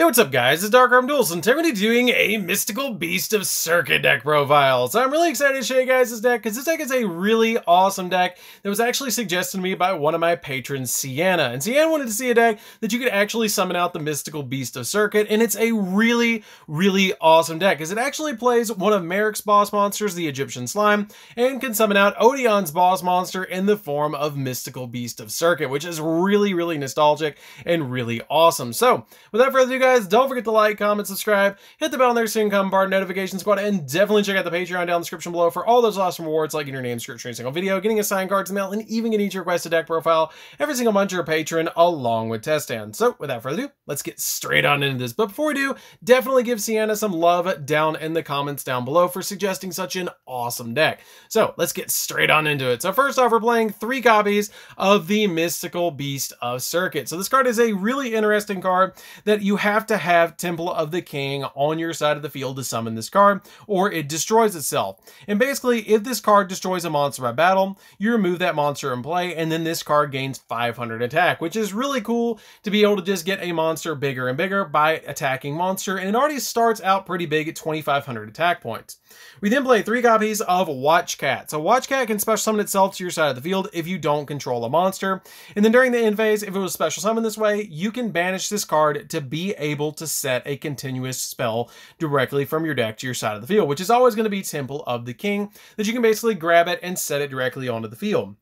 Hey, what's up guys? It's Dark Armed Duelist, and today we're doing a Mystical Beast of Serket deck profile. So I'm really excited to show you guys this deck, because this deck is a really awesome deck that was actually suggested to me by one of my patrons, Sienna. And Sienna wanted to see a deck that you could actually summon out the Mystical Beast of Serket, and it's a really, really awesome deck, because it actually plays one of Marik's boss monsters, the Egyptian Slime, and can summon out Odion's boss monster in the form of Mystical Beast of Serket, which is really, really nostalgic and really awesome. So, without further ado guys, guys, don't forget to like, comment, subscribe, hit the bell there soon come bar notification squad, and definitely check out the Patreon down in the description below for all those awesome rewards like getting your name script every single video, getting a signed cards in the mail, and even getting each requested deck profile every single month you're a patron along with test stands. So without further ado, let's get straight on into this. But before we do, definitely give Sienna some love down in the comments down below for suggesting such an awesome deck. So let's get straight on into it. So first off, we're playing three copies of the Mystical Beast of Serket. So this card is a really interesting card that you have have to have Temple of the King on your side of the field to summon this card, or it destroys itself. And basically, if this card destroys a monster by battle, you remove that monster in play, and then this card gains 500 attack, which is really cool to be able to just get a monster bigger and bigger by attacking monster, and it already starts out pretty big at 2500 attack points. We then play three copies of Watch Cat. So Watch Cat can special summon itself to your side of the field if you don't control a monster. And then during the end phase, if it was special summon this way, you can banish this card to be able to set a continuous spell directly from your deck to your side of the field, which is always going to be Temple of the King, that you can basically grab it and set it directly onto the field.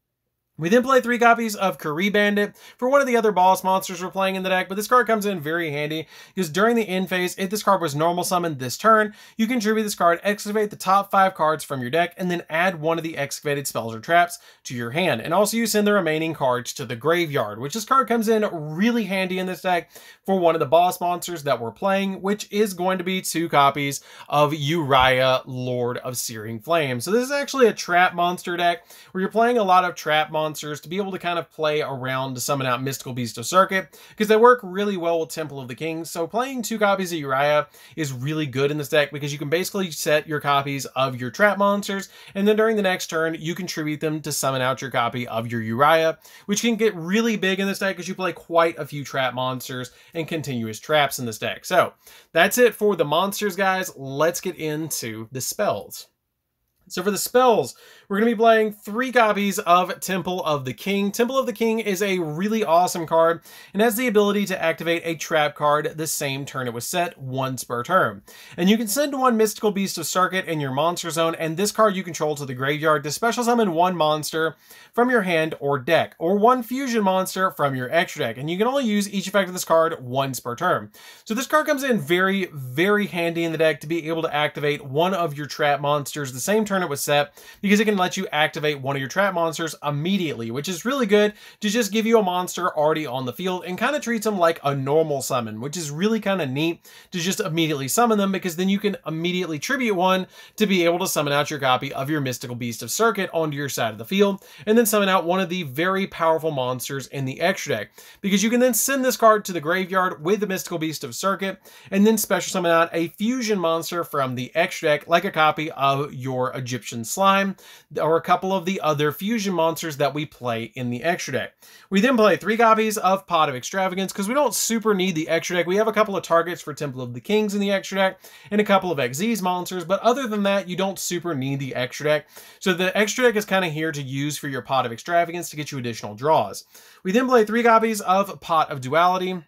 We then play three copies of Kuribandit for one of the other boss monsters we're playing in the deck, but this card comes in very handy because during the end phase, if this card was normal summoned this turn, you can tribute this card, excavate the top five cards from your deck, and then add one of the excavated spells or traps to your hand. And also you send the remaining cards to the graveyard, which this card comes in really handy in this deck for one of the boss monsters that we're playing, which is going to be two copies of Uria, Lord of Searing Flame. So this is actually a trap monster deck where you're playing a lot of trap monsters to be able to kind of play around to summon out Mystical Beast of Serket because they work really well with Temple of the King. So playing two copies of Uria is really good in this deck because you can basically set your copies of your trap monsters and then during the next turn you contribute them to summon out your copy of your Uria, which can get really big in this deck because you play quite a few trap monsters and continuous traps in this deck. So that's it for the monsters, guys. Let's get into the spells. So for the spells, we're going to be playing three copies of Temple of the King. Temple of the King is a really awesome card and has the ability to activate a trap card the same turn it was set, once per turn. And you can send one Mystical Beast of Serket in your monster zone, and this card you control to the graveyard to special summon one monster from your hand or deck, or one fusion monster from your extra deck. And you can only use each effect of this card once per turn. So this card comes in very, very handy in the deck to be able to activate one of your trap monsters the same turn it was set, because it can let you activate one of your trap monsters immediately, which is really good to just give you a monster already on the field and kind of treats them like a normal summon, which is really kind of neat to just immediately summon them because then you can immediately tribute one to be able to summon out your copy of your Mystical Beast of Serket onto your side of the field and then summon out one of the very powerful monsters in the extra deck. Because you can then send this card to the graveyard with the Mystical Beast of Serket and then special summon out a fusion monster from the extra deck like a copy of your Egyptian Slime or a couple of the other fusion monsters that we play in the extra deck. We then play three copies of Pot of Extravagance because we don't super need the extra deck. We have a couple of targets for Temple of the Kings in the extra deck and a couple of Xyz monsters, but other than that, you don't super need the extra deck. So the extra deck is kind of here to use for your Pot of Extravagance to get you additional draws. We then play three copies of Pot of Duality.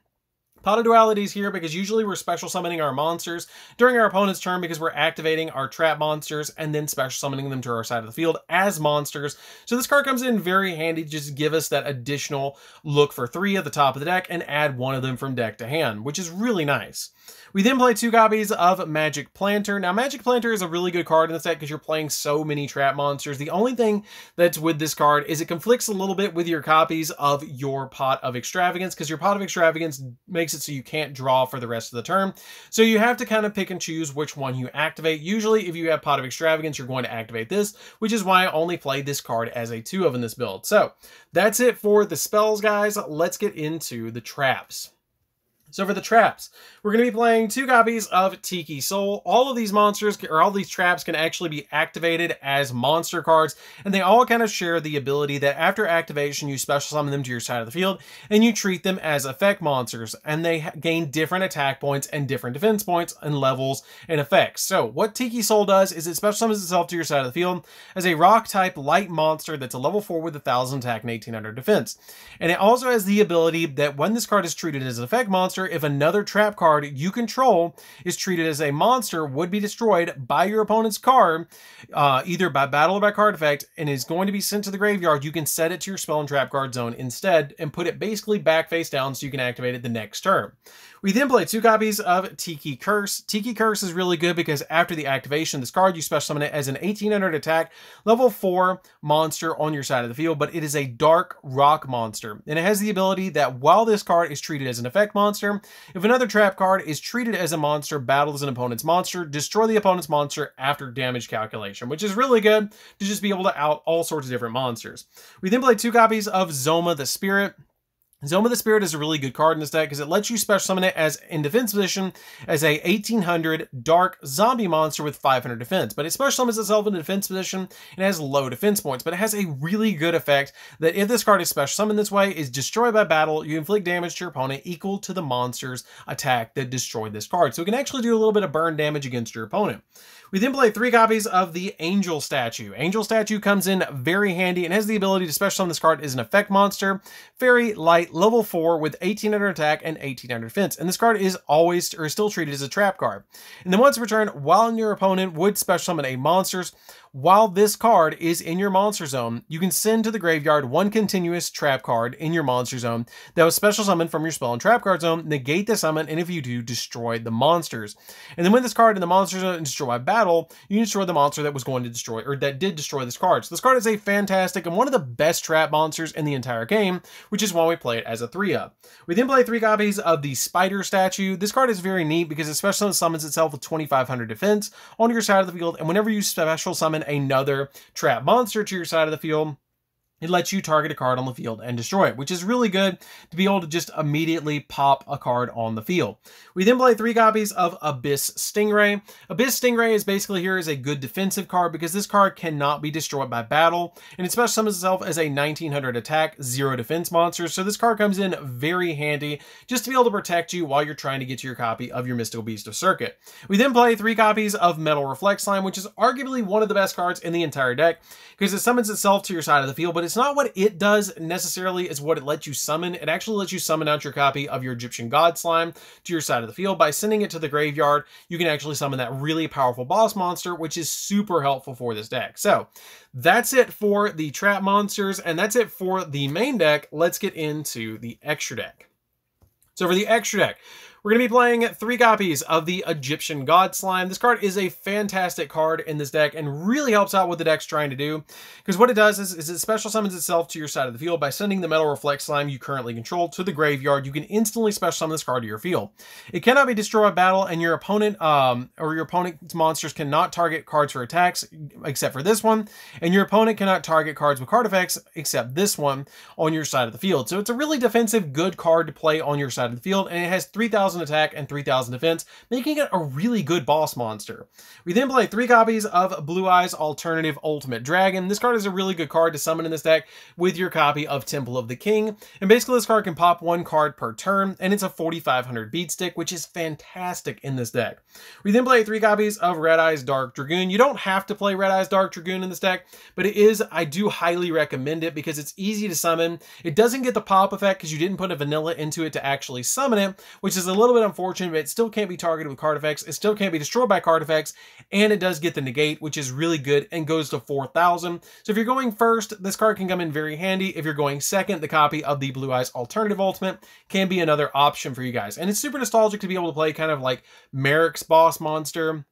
Pot of Duality is here because usually we're special summoning our monsters during our opponent's turn because we're activating our trap monsters and then special summoning them to our side of the field as monsters. So this card comes in very handy to just give us that additional look for three at the top of the deck and add one of them from deck to hand, which is really nice. We then play two copies of Magic Planter. Now, Magic Planter is a really good card in the set because you're playing so many trap monsters. The only thing that's with this card is it conflicts a little bit with your copies of your Pot of Extravagance because your Pot of Extravagance makes it so you can't draw for the rest of the turn. So you have to kind of pick and choose which one you activate. Usually, if you have Pot of Extravagance, you're going to activate this, which is why I only played this card as a 2 of in this build. So that's it for the spells, guys. Let's get into the traps. So for the traps, we're going to be playing two copies of Tiki Soul. All of these monsters, or all these traps can actually be activated as monster cards, and they all kind of share the ability that after activation, you special summon them to your side of the field, and you treat them as effect monsters, and they gain different attack points and different defense points and levels and effects. So what Tiki Soul does is it special summons itself to your side of the field as a rock-type light monster that's a level 4 with 1000 attack and 1800 defense. And it also has the ability that when this card is treated as an effect monster, monster if another trap card you control is treated as a monster would be destroyed by your opponent's card, uh, either by battle or by card effect, and is going to be sent to the graveyard, you can set it to your spell and trap card zone instead and put it basically back face down so you can activate it the next turn. We then play two copies of Tiki Curse. Tiki Curse is really good because after the activation of this card, you special summon it as an 1800 attack, level 4 monster on your side of the field, but it is a dark rock monster. And it has the ability that while this card is treated as an effect monster, if another trap card is treated as a monster, battles an opponent's monster, destroy the opponent's monster after damage calculation, which is really good to just be able to out all sorts of different monsters. We then play two copies of Zoma the Spirit. Zoma the Spirit is a really good card in this deck because it lets you special summon it as in defense position as a 1800 dark zombie monster with 500 defense. But it special summons itself in defense position and has low defense points. But it has a really good effect that if this card is special summoned this way, is destroyed by battle, you inflict damage to your opponent equal to the monster's attack that destroyed this card. So it can actually do a little bit of burn damage against your opponent. We then play three copies of the Angel Statue. Angel Statue comes in very handy and has the ability to special summon this card as an effect monster. Very light, level 4 with 1800 attack and 1800 defense. And this card is always or still treated as a trap card. And then once returned, while your opponent would special summon a monster's while this card is in your monster zone, you can send to the graveyard one continuous trap card in your monster zone that was special summoned from your spell and trap card zone, negate the summon, and if you do, destroy the monsters. And then when this card in the monster zone is destroyed by battle, you destroy the monster that was going to destroy, or that did destroy this card. So this card is a fantastic and one of the best trap monsters in the entire game, which is why we play it as a 3-up. We then play three copies of the Spider Statue. This card is very neat because it special summons itself with 2500 defense on your side of the field, and whenever you special summon summon another trap monster to your side of the field it lets you target a card on the field and destroy it, which is really good to be able to just immediately pop a card on the field. We then play three copies of Abyss Stingray. Abyss Stingray is basically here as a good defensive card because this card cannot be destroyed by battle, and it special summons itself as a 1900 attack, zero defense monster, so this card comes in very handy just to be able to protect you while you're trying to get to your copy of your Mystical Beast of Serket. We then play three copies of Metal Reflect Slime, which is arguably one of the best cards in the entire deck because it summons itself to your side of the field, but it's not what it does necessarily is what it lets you summon. It actually lets you summon out your copy of your Egyptian God Slime to your side of the field. By sending it to the graveyard, you can actually summon that really powerful boss monster, which is super helpful for this deck. So that's it for the trap monsters, and that's it for the main deck. Let's get into the extra deck. So for the extra deck, we're going to be playing three copies of the Egyptian God Slime. This card is a fantastic card in this deck and really helps out what the deck's trying to do. Because what it does is, is, it special summons itself to your side of the field by sending the Metal Reflect Slime you currently control to the graveyard. You can instantly special summon this card to your field. It cannot be destroyed by battle, and your opponent um, or your opponent's monsters cannot target cards for attacks except for this one. And your opponent cannot target cards with card effects except this one on your side of the field. So it's a really defensive, good card to play on your side of the field, and it has 3,000 3,000 attack and 3,000 defense, making it a really good boss monster. We then play three copies of Blue Eyes Alternative Ultimate Dragon. This card is a really good card to summon in this deck with your copy of Temple of the King. And basically this card can pop one card per turn, and it's a 4,500 beat stick, which is fantastic in this deck. We then play three copies of Red Eyes Dark Dragoon. You don't have to play Red Eyes Dark Dragoon in this deck, but it is, I do highly recommend it because it's easy to summon. It doesn't get the pop effect because you didn't put a vanilla into it to actually summon it, which is a little bit unfortunate, but it still can't be targeted with card effects. It still can't be destroyed by card effects, and it does get the negate, which is really good and goes to 4,000. So if you're going first, this card can come in very handy. If you're going second, the copy of the Blue Eyes Alternative Ultimate can be another option for you guys. And it's super nostalgic to be able to play kind of like Marik's boss monster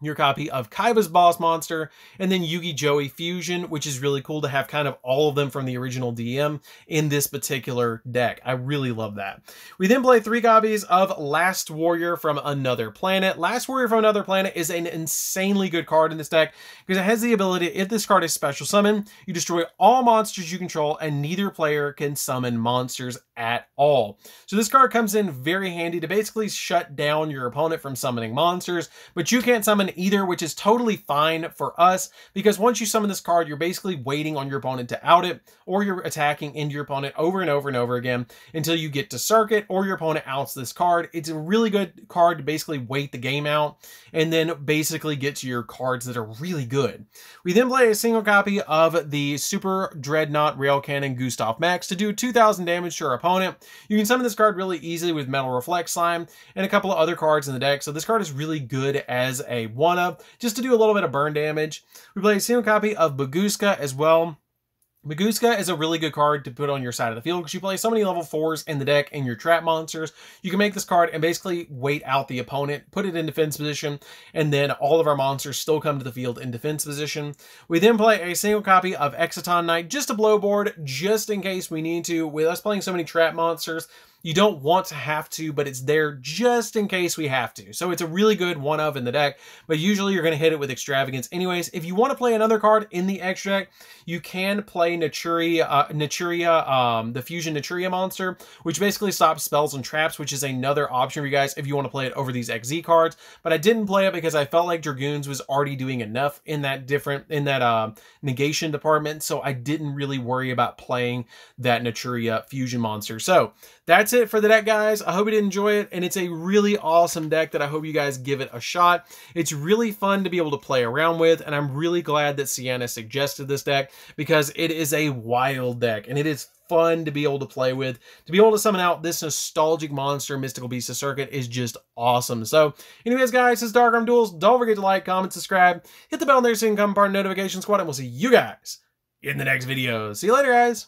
your copy of Kaiba's Boss Monster, and then Yugi Joey Fusion, which is really cool to have kind of all of them from the original DM in this particular deck. I really love that. We then play three copies of Last Warrior from Another Planet. Last Warrior from Another Planet is an insanely good card in this deck because it has the ability, if this card is special summon, you destroy all monsters you control and neither player can summon monsters at all. So this card comes in very handy to basically shut down your opponent from summoning monsters, but you can't summon either, which is totally fine for us because once you summon this card, you're basically waiting on your opponent to out it or you're attacking into your opponent over and over and over again until you get to Serket or your opponent outs this card. It's a really good card to basically wait the game out and then basically get to your cards that are really good. We then play a single copy of the Super Dreadnought Rail Cannon Gustav Max to do 2,000 damage to your opponent. You can summon this card really easily with Metal Reflect Slime and a couple of other cards in the deck, so this card is really good as a one-up, just to do a little bit of burn damage. We play a single copy of Bagooska as well. Bagooska is a really good card to put on your side of the field because you play so many level 4s in the deck and your trap monsters. You can make this card and basically wait out the opponent, put it in defense position, and then all of our monsters still come to the field in defense position. We then play a single copy of Exciton Knight just to blowboard, just in case we need to. With us playing so many trap monsters, you don't want to have to, but it's there just in case we have to. So it's a really good one of in the deck, but usually you're going to hit it with Extravagance anyways. If you want to play another card in the extra deck, you can play Naturia, uh, Naturia um, the Fusion Naturia monster, which basically stops spells and traps, which is another option for you guys if you want to play it over these Xyz cards. But I didn't play it because I felt like Dragoons was already doing enough in that different, in that uh, negation department, so I didn't really worry about playing that Naturia Fusion monster. So that's it for the deck, guys. I hope you did enjoy it, and it's a really awesome deck that I hope you guys give it a shot. It's really fun to be able to play around with, and I'm really glad that Sienna suggested this deck because it is a wild deck, and it is fun to be able to play with. To be able to summon out this nostalgic monster, Mystical Beast of Serket, is just awesome. So, anyways, guys, this is Dark Armed Duelist. Don't forget to like, comment, subscribe, hit the bell there so you can become part of the notification squad, and we'll see you guys in the next video. See you later, guys.